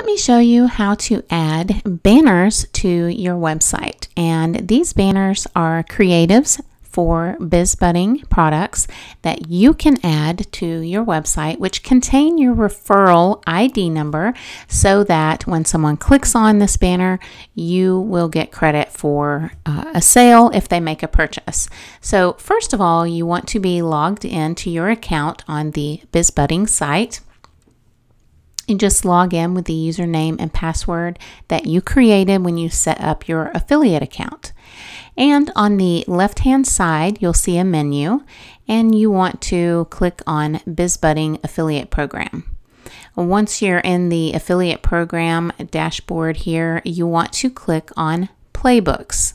let me show you how to add banners to your website. And these banners are creatives for BizBudding products that you can add to your website, which contain your referral ID number so that when someone clicks on this banner, you will get credit for uh, a sale if they make a purchase. So, first of all, you want to be logged into your account on the BizBudding site. You just log in with the username and password that you created when you set up your affiliate account. And on the left hand side, you'll see a menu, and you want to click on BizBudding Affiliate Program. Once you're in the affiliate program dashboard here, you want to click on Playbooks.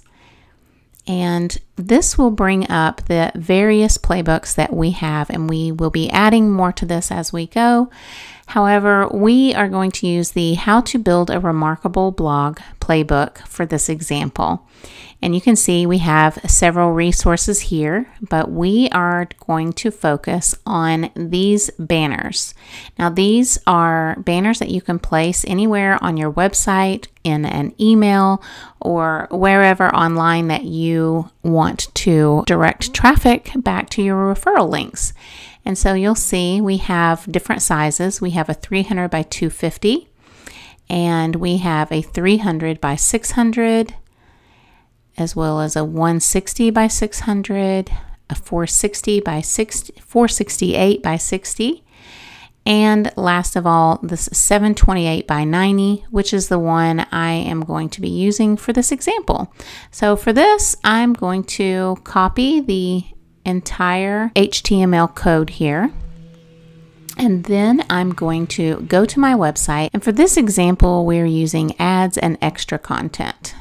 And this will bring up the various playbooks that we have, and we will be adding more to this as we go. However, we are going to use the How to Build a Remarkable Blog playbook for this example. And you can see we have several resources here, but we are going to focus on these banners. Now, these are banners that you can place anywhere on your website, in an email, or wherever online that you want to direct traffic back to your referral links. And so you'll see we have different sizes. We have a 300 by 250 and we have a 300 by 600 as well as a 160 by 600, a 460 by 60, 468 by 60, and last of all, this 728 by 90, which is the one I am going to be using for this example. So for this, I'm going to copy the entire HTML code here. And then I'm going to go to my website. And for this example, we're using ads and extra content.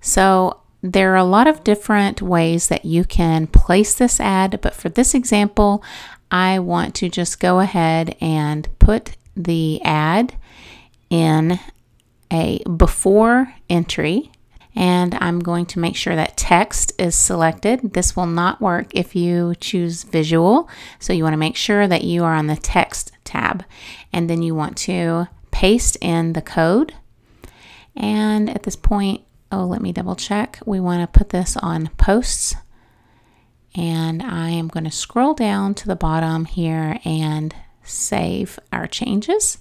So there are a lot of different ways that you can place this ad, but for this example, I want to just go ahead and put the ad in a before entry and I'm going to make sure that text is selected. This will not work if you choose visual. So you want to make sure that you are on the text tab and then you want to paste in the code. And at this point, oh, let me double check. We want to put this on posts and I am going to scroll down to the bottom here and save our changes.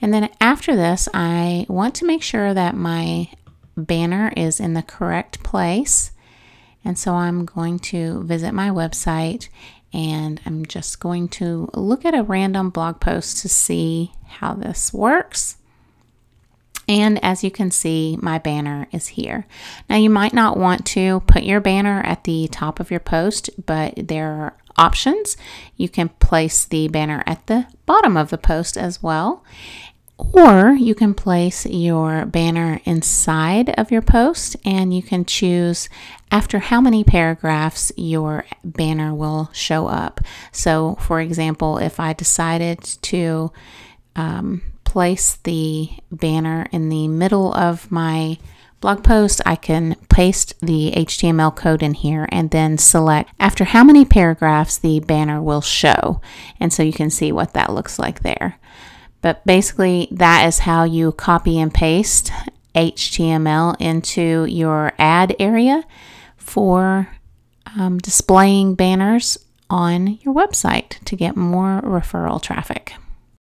And then after this, I want to make sure that my banner is in the correct place. And so I'm going to visit my website and I'm just going to look at a random blog post to see how this works. And as you can see, my banner is here. Now you might not want to put your banner at the top of your post, but there are options. You can place the banner at the bottom of the post as well. Or you can place your banner inside of your post and you can choose after how many paragraphs your banner will show up. So, for example, if I decided to um, place the banner in the middle of my blog post, I can paste the HTML code in here and then select after how many paragraphs the banner will show. And so you can see what that looks like there. But basically, that is how you copy and paste HTML into your ad area for um, displaying banners on your website to get more referral traffic.